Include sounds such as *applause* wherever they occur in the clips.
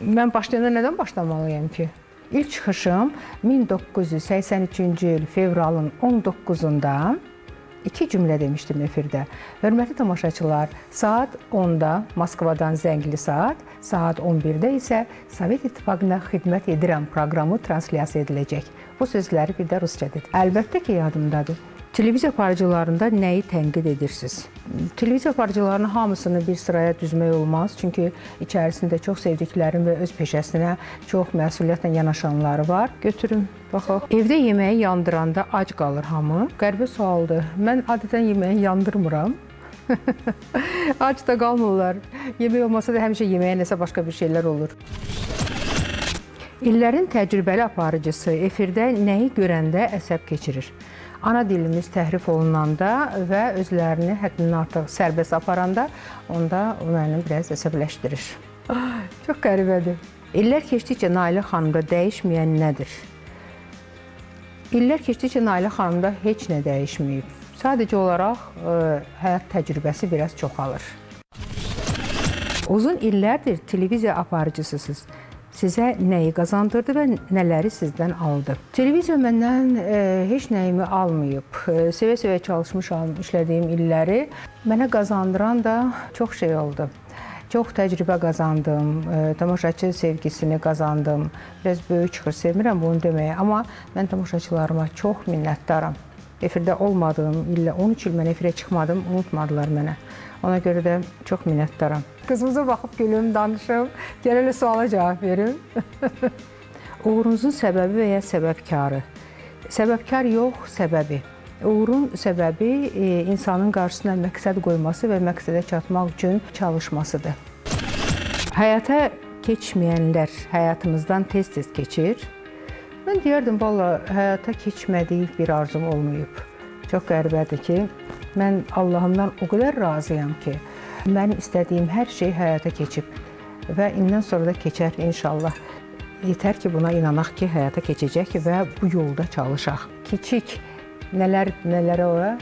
Mən başlayanda nədən başlamalıyam ki? İlk çıxışım 1983-cü il fevralın 19-unda iki cümlə demişdim efirdə. Hörmətli tamaşaçılar, saat 10-da Moskvadan zəngli saat, saat 11-də isə Sovet İttifaqına xidmət edirəm proqramı translyasiya ediləcək. Bu sözləri bir də rusca dedim. Əlbəttə ki, yadımdadır. Televiziya aparıcılarında nəyi tənqid edirsiniz? Televiziya aparıcılarının hamısını bir sıraya düzmək olmaz, çünki içərisində çox sevdiklərim və öz peşəsinə çox məsuliyyətlə yanaşanları var. Götürün, baxaq. Evdə yeməyi yandıranda ac qalır hamı. Qəribə sualdır. Mən adətən yeməyi yandırmıram. *laughs* ac da qalmırlar. Yemək olmasa da həmişə yeməyə nəsə başqa bir şeylər olur. İllərin təcrübəli aparıcısı efirdə nəyi görəndə əsəb keçirir? Ana dilimiz təhrif olunanda və özlərini həddindən artıq sərbəst aparanda onda o məni biraz əsəbləşdirir. Çox qəribədir. İllər keçdikcə Nailə xanımda dəyişməyən nədir? İllər keçdikcə Nailə xanımda heç nə dəyişməyib. Sadəcə olaraq ə, e, həyat təcrübəsi biraz çoxalır. Uzun illərdir televiziya aparıcısısınız sizə nəyi qazandırdı və nələri sizdən aldı? Televiziya məndən e, heç nəyimi almayıb. E, sevə-sevə çalışmışam işlədiyim illəri. Mənə qazandıran da çox şey oldu. Çox təcrübə qazandım, e, tamaşaçı sevgisini qazandım. Biraz böyük çıxır, sevmirəm bunu deməyə, amma mən tamaşaçılarıma çox minnətdaram. Efirdə olmadığım illə 13 il mən efirə çıxmadım, unutmadılar mənə. Ona görə də çox minnətdaram. Qızımıza baxıb gülüm, danışım, gərəli suala cavab verim. *laughs* Uğurunuzun səbəbi və ya səbəbkarı. Səbəbkar yox, səbəbi. Uğurun səbəbi e, insanın qarşısına məqsəd qoyması və məqsədə çatmaq üçün çalışmasıdır. Həyata keçməyənlər həyatımızdan tez-tez keçir. Mən deyərdim, valla həyata keçmədiyi bir arzum olmayıb. Çox qəribədir ki, Mən Allahımdan o qədər razıyam ki, mənim istədiyim hər şey həyata keçib və indən sonra da keçər inşallah. Yetər ki, buna inanaq ki, həyata keçəcək və bu yolda çalışaq. Kiçik nələr nələrə ora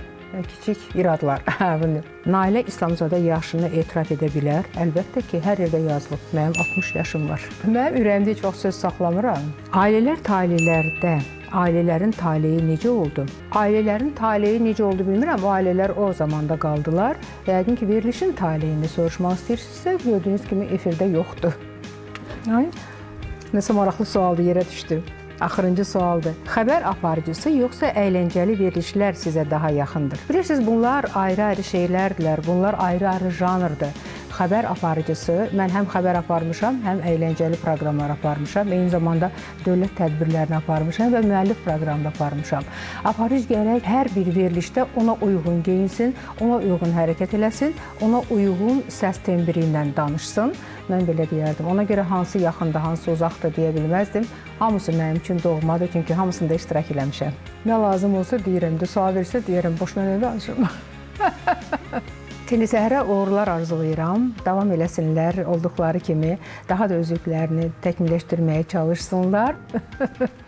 kiçik iradlar. *laughs* Bunu Nailə İslamzadə yaşını etiraf edə bilər. Əlbəttə ki, hər yerdə yazılıb. Mənim 60 yaşım var. Mənim ürəyimdə heç vaxt söz saxlamıram. Ailələr talelərdə ailələrin taleyi necə oldu? Ailələrin taleyi necə oldu bilmirəm. O ailələr o zamanda qaldılar. Yəqin ki, verilişin taleyini soruşmaq istəyirsinizsə, gördüyünüz kimi efirdə yoxdur. Ay. Nəsə maraqlı sualdır, yerə düşdü. Axırıncı sualdır. Xəbər aparıcısı yoxsa əyləncəli verilişlər sizə daha yaxındır? Bilirsiniz, bunlar ayrı-ayrı şeylərdirlər. Bunlar ayrı-ayrı janrdır xəbər aparıcısı. Mən həm xəbər aparmışam, həm əyləncəli proqramlar aparmışam, eyni zamanda dövlət tədbirlərini aparmışam və müəllif proqramda aparmışam. Aparıcı gərək hər bir verilişdə ona uyğun geyinsin, ona uyğun hərəkət eləsin, ona uyğun səs tembri ilə danışsın. Mən belə deyərdim. Ona görə hansı yaxındır, hansı uzaqdır deyə bilməzdim. Hamısı mənim üçün doğmadır, çünki hamısında iştirak eləmişəm. Nə lazım olsa deyirəm, də sual versə deyirəm, boşuna nə danışım. *laughs* Tenisəhərə uğurlar arzulayıram. Davam eləsinlər olduqları kimi, daha da özlüklərini təkmilləşdirməyə çalışsınlar. *laughs*